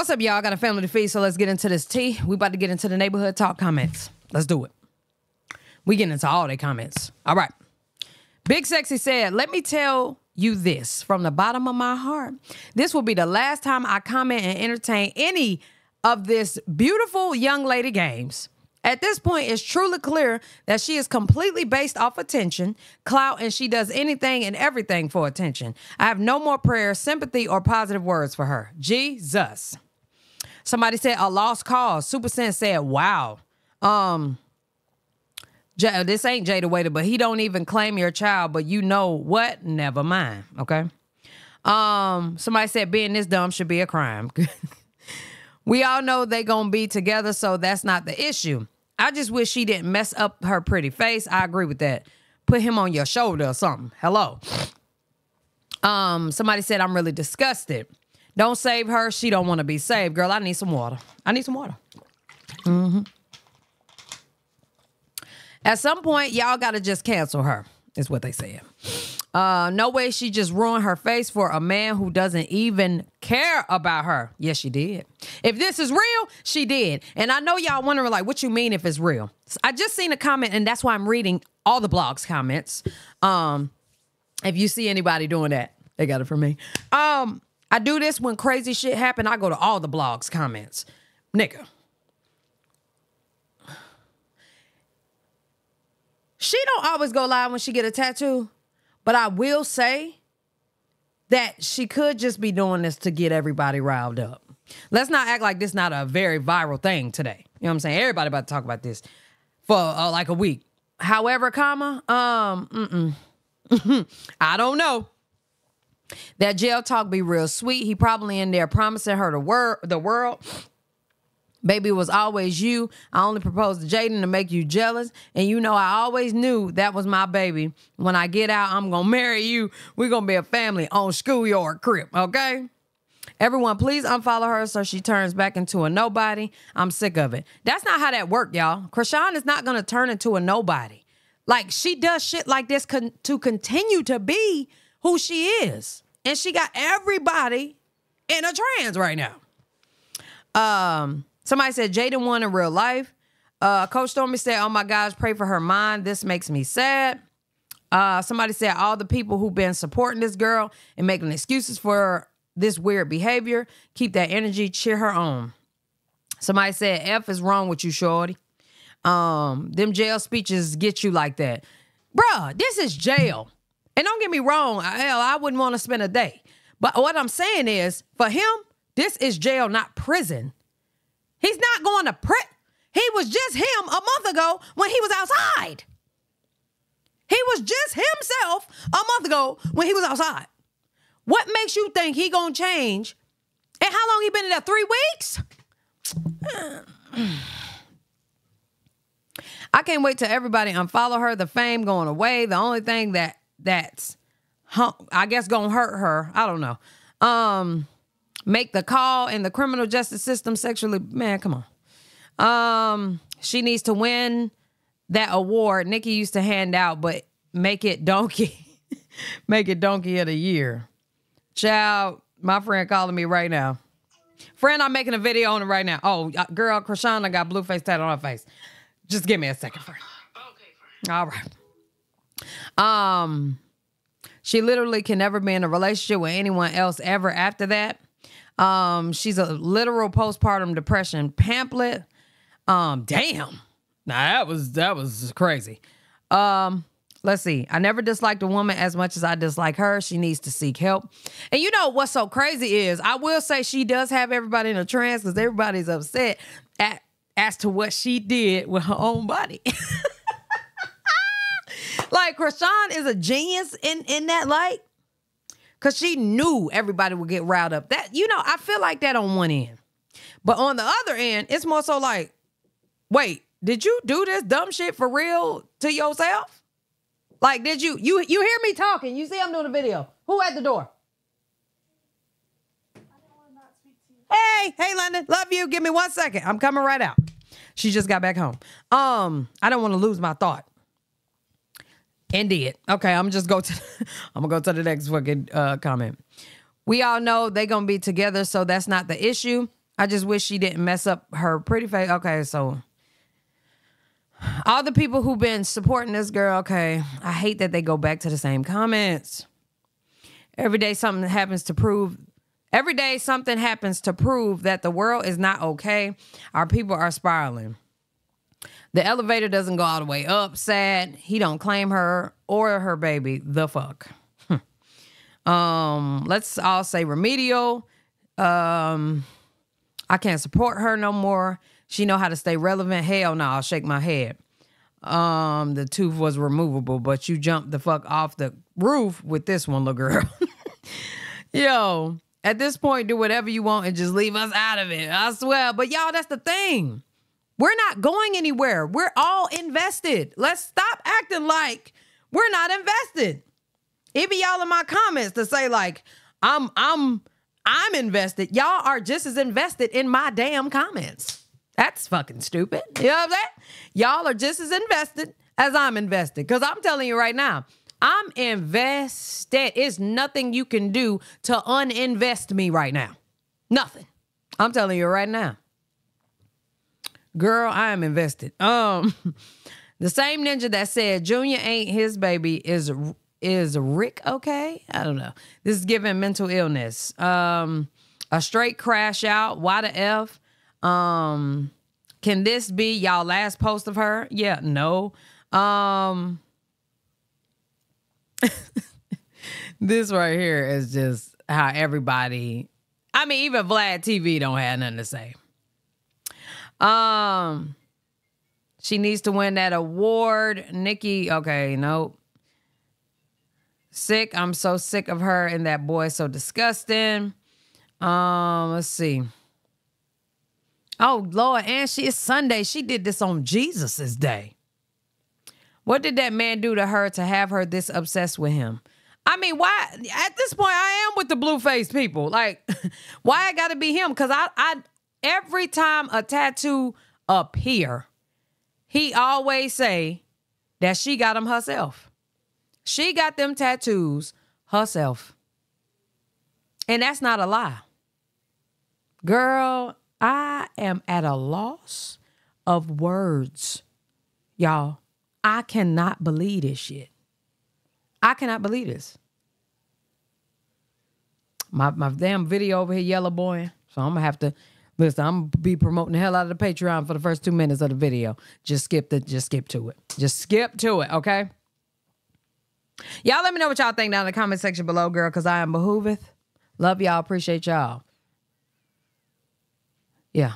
What's up, y'all? I got a family to feed, so let's get into this tea. We about to get into the neighborhood talk comments. Let's do it. We get into all their comments. All right. Big Sexy said, let me tell you this from the bottom of my heart. This will be the last time I comment and entertain any of this beautiful young lady games. At this point, it's truly clear that she is completely based off attention, clout, and she does anything and everything for attention. I have no more prayers, sympathy, or positive words for her. Jesus. Somebody said a lost cause. Super Sense said, wow. Um, J- this ain't Jada Waiter, but he don't even claim your child, but you know what? Never mind. Okay. Um, somebody said being this dumb should be a crime. we all know they gonna be together, so that's not the issue. I just wish she didn't mess up her pretty face. I agree with that. Put him on your shoulder or something. Hello. Um, somebody said I'm really disgusted. Don't save her. She don't want to be saved. Girl, I need some water. I need some water. Mm-hmm. At some point, y'all gotta just cancel her, is what they said. Uh, no way she just ruined her face for a man who doesn't even care about her. Yes, she did. If this is real, she did. And I know y'all wondering, like, what you mean if it's real? I just seen a comment, and that's why I'm reading all the blogs comments. Um, if you see anybody doing that, they got it from me. Um, I do this when crazy shit happen. I go to all the blogs comments, nigga. She don't always go live when she get a tattoo, but I will say that she could just be doing this to get everybody riled up. Let's not act like this not a very viral thing today. You know what I'm saying? Everybody about to talk about this for uh, like a week. However, comma, um, mm-mm. I don't know. That jail talk be real sweet. He probably in there promising her the the world. Baby, was always you. I only proposed to Jaidyn to make you jealous. And you know, I always knew that was my baby. When I get out, I'm going to marry you. We're going to be a family on schoolyard crib, okay? Everyone, please unfollow her so she turns back into a nobody. I'm sick of it. That's not how that worked, y'all. Chrisean is not going to turn into a nobody. Like, she does shit like this con- to continue to be who she is. And she got everybody in a trance right now. Um, Somebody said Jaidyn won in real life. Uh, Coach Stormy said, "Oh my gosh, pray for her mind. This makes me sad." Uh, somebody said all the people who've been supporting this girl and making excuses for this weird behavior, keep that energy, cheer her on. Somebody said F is wrong with you, shorty. Um, them jail speeches get you like that, bruh. This is jail, and don't get me wrong. Hell, I wouldn't want to spend a day. But what I'm saying is, for him, this is jail, not prison. He's not going to print. He was just him a month ago when he was outside. He was just himself a month ago when he was outside. What makes you think he gonna change? And how long he been in there? Three weeks? I can't wait till everybody unfollow her. The fame going away. The only thing that that's I guess gonna hurt her. I don't know. Um, make the call in the criminal justice system sexually man come on. Um she needs to win that award. Nikki used to hand out but make it donkey make it donkey of the year. Child my friend calling me right now. Friend i'm making a video on it right now. Oh uh, girl krishana got Blueface tattoo on her face. Just give me a second friend. Okay all right um she literally can never be in a relationship with anyone else ever after that um, she's a literal postpartum depression pamphlet. Um, damn. Now that was that was crazy. Um, let's see. I never disliked a woman as much as I dislike her. She needs to seek help. And you know what's so crazy is I will say she does have everybody in a trance because everybody's upset at as to what she did with her own body. like Chrisean is a genius in in that light. Cause she knew everybody would get riled up. That you know, I feel like that on one end. But on the other end, it's more so like, wait, did you do this dumb shit for real to yourself? Like, did you you you hear me talking? You see I'm doing a video. Who at the door? Hey, hey, London, love you. Give me one second. I'm coming right out. She just got back home. Um, I don't want to lose my thought. Indeed. Okay, I'm just go to I'm gonna go to the next fucking uh, comment. We all know they gonna be together, so that's not the issue. I just wish she didn't mess up her pretty face. Okay, so all the people who've been supporting this girl, okay, I hate that they go back to the same comments. Every day something happens to prove every day something happens to prove that the world is not okay. Our people are spiraling. The elevator doesn't go all the way up. Sad. He don't claim her or her baby. The fuck. um, let's all say remedial. Um, I can't support her no more. She know how to stay relevant. Hell no, I'll shake my head. Um, the tooth was removable, but you jumped the fuck off the roof with this one, little girl. Yo, at this point, do whatever you want and just leave us out of it. I swear. But y'all, that's the thing. We're not going anywhere. We're all invested. Let's stop acting like we're not invested. It be y'all in my comments to say like I'm I'm I'm invested. Y'all are just as invested in my damn comments. That's fucking stupid. You know what I'm saying? Y'all are just as invested as I'm invested. Cause I'm telling you right now, I'm invested. It's nothing you can do to uninvest me right now. Nothing. I'm telling you right now. Girl, I am invested. Um, the same ninja that said Junior ain't his baby is is Rick okay? I don't know. This is giving mental illness. Um, a straight crash out. Why the f? Um, can this be y'all last post of her? Yeah, no. Um, this right here is just how everybody. I mean, even Vlad TV don't have nothing to say. Um, she needs to win that award. Nikki, okay, nope. Sick. I'm so sick of her and that boy. So disgusting. Um, let's see. Oh Lord, and she is Sunday. She did this on Jesus's day. What did that man do to her to have her this obsessed with him? I mean, why at this point I am with the Blueface people. Like, why I gotta be him? Cause I I every time a tattoo appear, he always say that she got them herself. She got them tattoos herself. And that's not a lie. Girl, I am at a loss of words. Y'all, I cannot believe this shit. I cannot believe this. My my damn video over here yellow boy. So I'm gonna have to listen. I'm gonna be promoting the hell out of the Patreon for the first two minutes of the video. Just skip the just skip to it. Just skip to it, okay? Y'all let me know what y'all think down in the comment section below, girl, because I am behooveth. Love y'all. Appreciate y'all. Yeah.